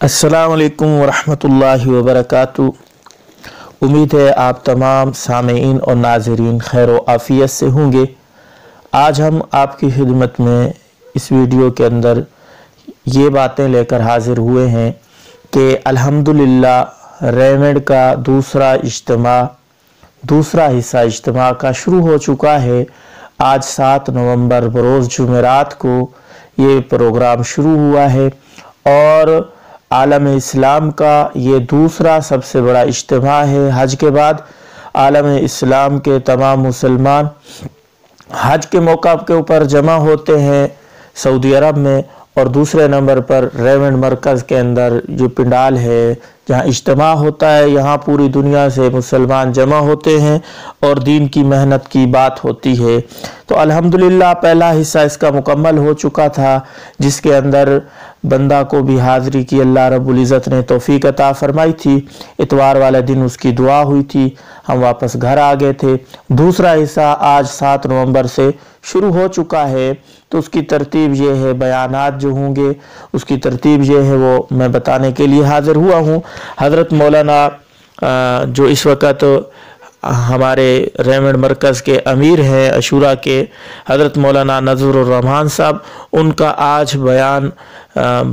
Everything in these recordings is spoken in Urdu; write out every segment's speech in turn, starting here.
السلام علیکم ورحمۃ اللہ وبرکاتہ۔ امید ہے آپ تمام سامعین اور ناظرین خیر و عافیت سے ہوں گے۔ آج ہم آپ کی خدمت میں اس ویڈیو کے اندر یہ باتیں لے کر حاضر ہوئے ہیں کہ الحمدللہ ریمڈ کا دوسرا اجتماع، دوسرا حصہ اجتماع کا شروع ہو چکا ہے۔ آج سات نومبر، بروز جمعرات کو یہ پروگرام شروع ہوا ہے اور عالم اسلام کا یہ دوسرا سب سے بڑا اجتماع ہے۔ حج کے بعد عالم اسلام کے تمام مسلمان حج کے موقع کے اوپر جمع ہوتے ہیں سعودی عرب میں اور دوسرے نمبر پر ریونڈ مرکز کے اندر جو پنڈال ہے جہاں اجتماع ہوتا ہے، یہاں پوری دنیا سے مسلمان جمع ہوتے ہیں اور دین کی محنت کی بات ہوتی ہے۔ تو الحمدللہ، پہلا حصہ اس کا مکمل ہو چکا تھا، جس کے اندر بندہ کو بھی حاضری کی اللہ رب العزت نے توفیق عطا فرمائی تھی۔ اتوار والے دن اس کی دعا ہوئی تھی۔ ہم واپس گھر آ گئے تھے۔ دوسرا حصہ آج سات نومبر سے شروع ہو چکا ہے۔ تو اس کی ترتیب یہ ہے، بیانات جو ہوں گے، اس کی ترتیب یہ ہے، وہ میں بتانے کے لیے حاضر ہوا ہوں۔ حضرت مولانا جو اس وقت ہمارے ریمنڈ مرکز کے امیر ہیں اشورا کے، حضرت مولانا نظر الرحمان صاحب، ان کا آج بیان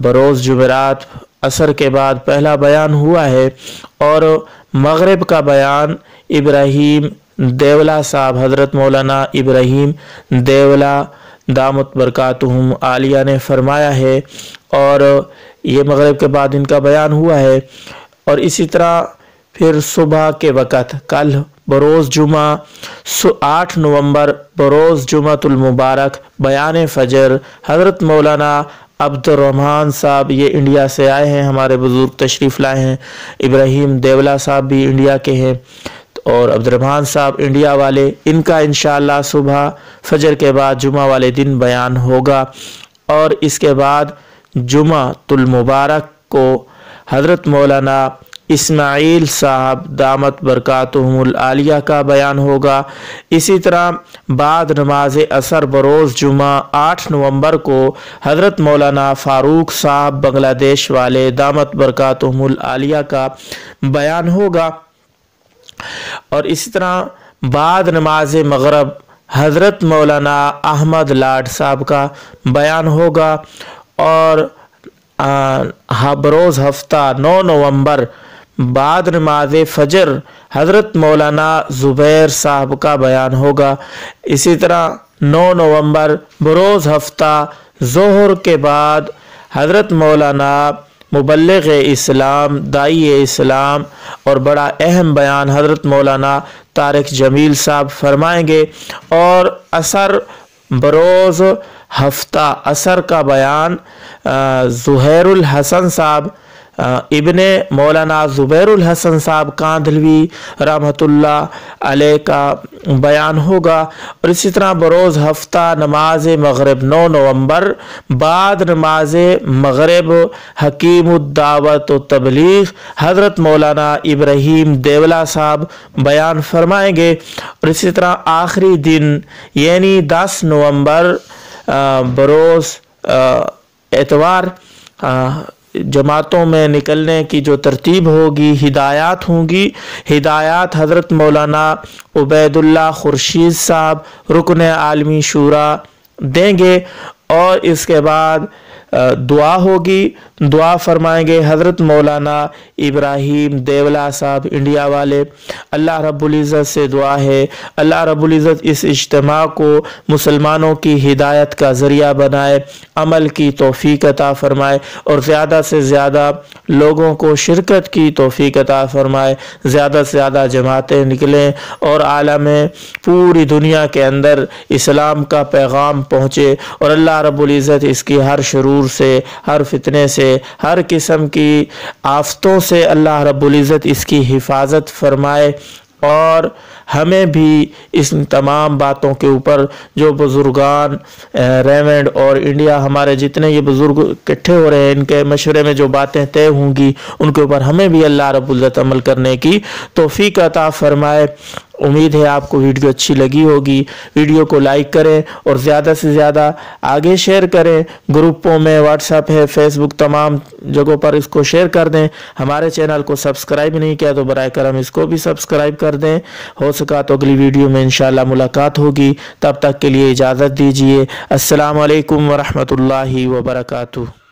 بروز جمعرات عصر کے بعد پہلا بیان ہوا ہے اور مغرب کا بیان ابراہیم دیولا صاحب، حضرت مولانا ابراہیم دیولا دامت برکاتہم۔ عالیہ نے فرمایا ہے اور یہ مغرب کے بعد ان کا بیان ہوا ہے۔ اور اسی طرح پھر صبح کے وقت، کل بروز جمعہ آٹھ نومبر بروز جمعہ المبارک، بیان فجر، حضرت مولانا عبد الرحمن صاحب یہ انڈیا سے آئے ہیں، ہمارے بزرگ تشریف لائے ہیں۔ ابراہیم دیولا صاحب بھی انڈیا کے ہیں۔ اور عبدالرحمن صاحب انڈیا والے، ان کا انشاءاللہ صبح فجر کے بعد جمعہ والے دن بیان ہوگا۔ اور اس کے بعد جمعہ المبارک کو حضرت مولانا اسماعیل صاحب دامت برکاتہم العالیہ کا بیان ہوگا۔ اسی طرح بعد نماز اثر بروز جمعہ آٹھ نومبر کو حضرت مولانا فاروق صاحب بنگلہ دیش والے دامت برکاتہم العالیہ کا بیان ہوگا۔ اور اسی طرح بعد نماز مغرب حضرت مولانا احمد لاڈ صاحب کا بیان ہوگا اور بروز ہفتہ نو نومبر بعد نماز فجر حضرت مولانا زبیر صاحب کا بیان ہوگا۔ اسی طرح نو نومبر بروز ہفتہ ظہر کے بعد حضرت مولانا مبلغ اسلام، دائی اسلام اور بڑا اہم بیان حضرت مولانا طارق جمیل صاحب فرمائیں گے اور اثر بروز ہفتہ اثر کا بیان زہیر الحسن صاحب ابن مولانا زبیر الحسن صاحب کاندھلوی رحمۃ اللہ علیہ کا بیان ہوگا۔ اور اسی طرح بروز ہفتہ نماز مغرب نو نومبر بعد نماز مغرب حکیم الدعوت و تبلیغ حضرت مولانا ابراہیم دیولا صاحب بیان فرمائیں گے۔ اور اسی طرح آخری دن یعنی دس نومبر بروز اتوار جماعتوں میں نکلنے کی جو ترتیب ہوگی، ہدایات ہوں گی۔ ہدایات حضرت مولانا عبید اللہ خورشید صاحب، رکن عالمی شورا دیں گے۔ اور اس کے بعد دعا ہوگی۔ دعا فرمائیں گے حضرت مولانا ابراہیم دیولا صاحب، انڈیا والے۔ اللہ رب العزت سے دعا ہے۔ اللہ رب العزت اس اجتماع کو مسلمانوں کی ہدایت کا ذریعہ بنائے، عمل کی توفیق عطا فرمائے اور زیادہ سے زیادہ لوگوں کو شرکت کی توفیق عطا فرمائے۔ زیادہ سے زیادہ جماعتیں نکلیں اور عالم پوری دنیا کے اندر اسلام کا پیغام پہنچے اور اللہ رب العزت، اس کی ہر شرور سے، ہر فتنے سے، ہر قسم کی آفتوں سے اللہ رب العزت اس کی حفاظت فرمائے اور ہمیں بھی اس تمام باتوں کے اوپر جو بزرگان ریونڈ اور انڈیا ہمارے جتنے یہ بزرگ اکٹھے ہو رہے ہیں، ان کے مشورے میں جو باتیں طے ہوں گی، ان کے اوپر ہمیں بھی اللہ رب العزت عمل کرنے کی توفیق عطا فرمائے۔ امید ہے آپ کو ویڈیو اچھی لگی ہوگی۔ ویڈیو کو لائک کریں اور زیادہ سے زیادہ آگے شیئر کریں۔ گروپوں میں واٹس اپ ہے، فیس بک، تمام جگہوں پر اس کو شیئر کر دیں۔ ہمارے چینل کو سبسکرائب نہیں کیا تو برائے کرم اس کو بھی سبسکرائب کر دیں۔ ہو سکا تو اگلی ویڈیو میں انشاءاللہ ملاقات ہوگی۔ تب تک کے لیے اجازت دیجیے السلام علیکم ورحمۃ اللہ وبرکاتہ۔